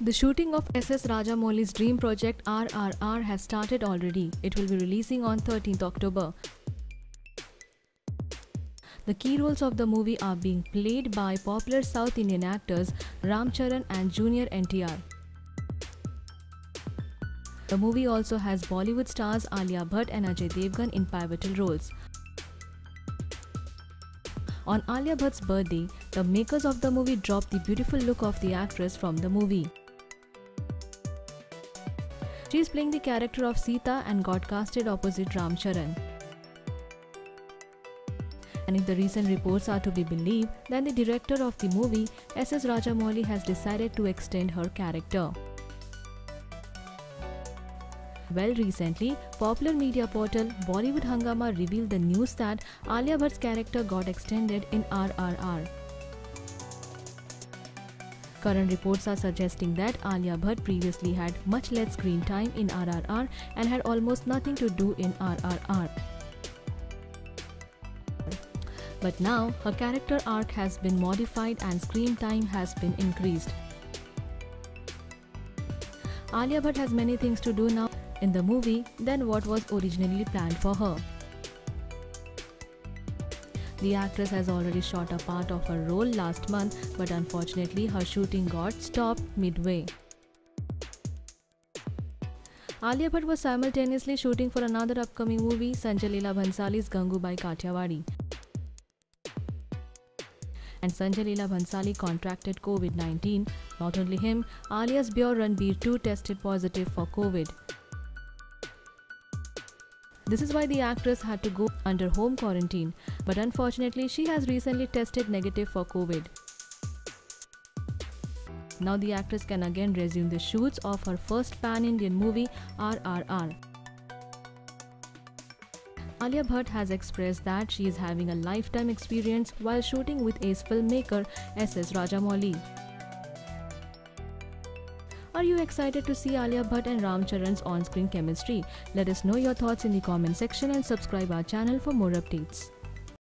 The shooting of SS Rajamouli's dream project RRR has started already. It will be releasing on 13th October. The key roles of the movie are being played by popular South Indian actors Ram Charan and Junior NTR. The movie also has Bollywood stars Alia Bhatt and Ajay Devgn in pivotal roles. On Alia Bhatt's birthday, the makers of the movie dropped the beautiful look of the actress from the movie. She is playing the character of Sita and got casted opposite Ram Charan. And if the recent reports are to be believed, then the director of the movie, S.S. Rajamouli, has decided to extend her character. Well, recently, popular media portal Bollywood Hungama revealed the news that Alia Bhatt's character got extended in RRR. Current reports are suggesting that Alia Bhatt previously had much less screen time in RRR and had almost nothing to do in RRR. But now, her character arc has been modified and screen time has been increased. Alia Bhatt has many things to do now in the movie than what was originally planned for her. The actress has already shot a part of her role last month, but unfortunately, her shooting got stopped midway. Alia Bhatt was simultaneously shooting for another upcoming movie, Sanjay Leela Bhansali's Gangubai Kathiawadi. And Sanjay Leela Bhansali contracted COVID 19. Not only him, Alia's Beau Ranbir too tested positive for COVID. This is why the actress had to go under home quarantine, but unfortunately, she has recently tested negative for COVID. Now, the actress can again resume the shoots of her first pan Indian movie, RRR. Alia Bhatt has expressed that she is having a lifetime experience while shooting with ace filmmaker S.S. Rajamouli. Are you excited to see Alia Bhatt and Ram Charan's on-screen chemistry? Let us know your thoughts in the comment section and subscribe our channel for more updates.